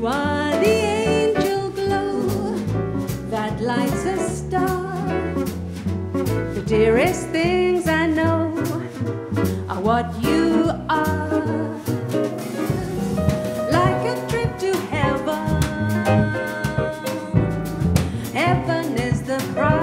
You are the angel glow that lights a star. The dearest things I know are what you are. Like a trip to heaven, heaven is the prize.